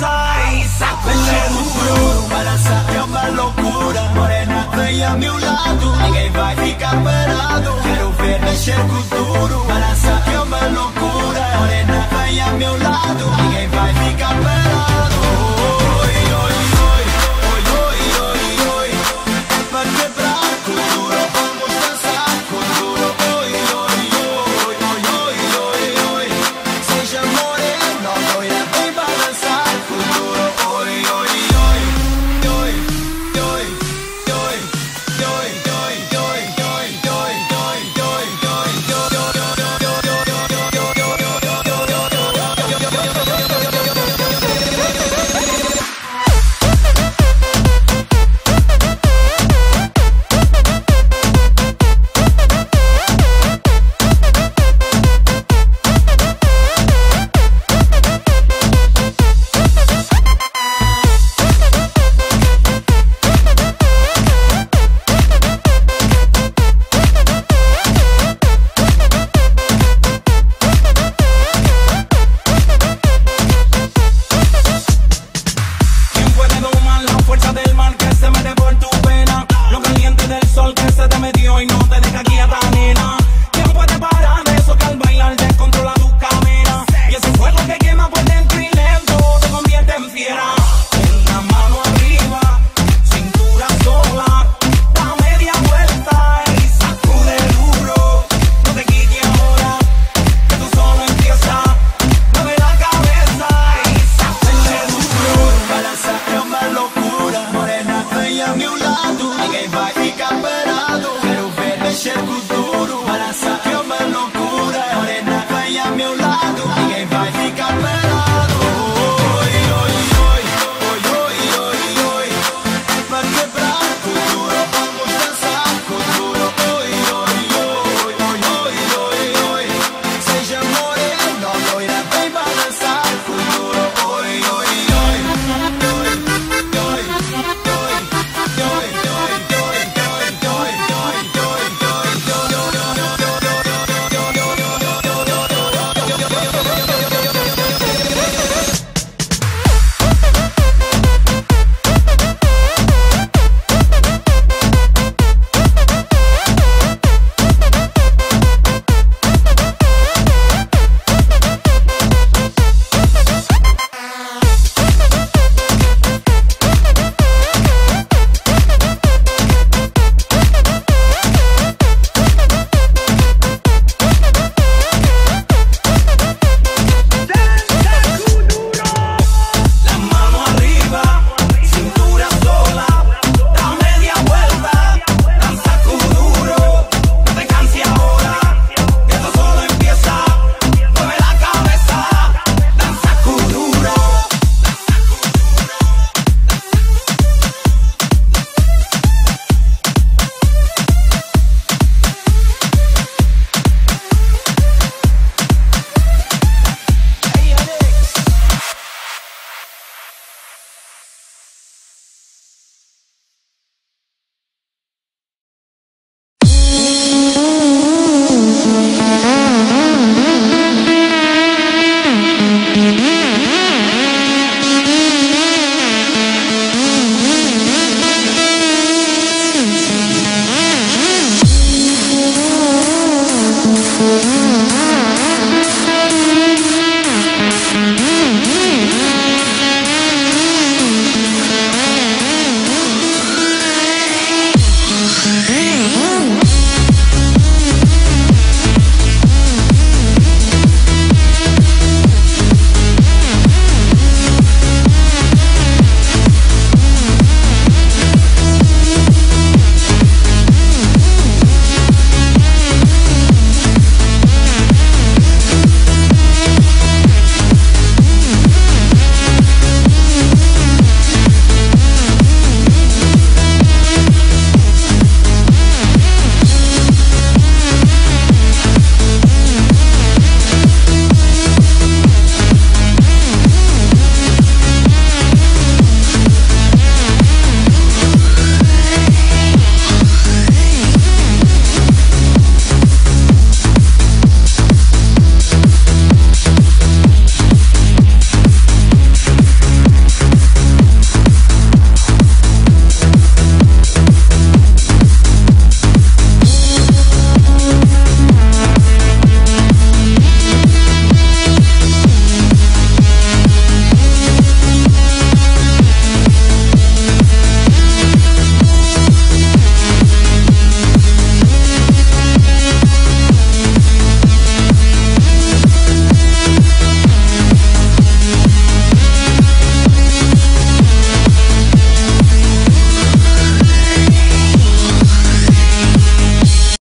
danza y sacude tu culo. Balanza é uma loucura, morena, vem a meu lado. Ninguém vai ficar parado, quero ver mexer com duro. Balança é uma loucura, morena, vem a meu lado. Ninguém vai ficar parado.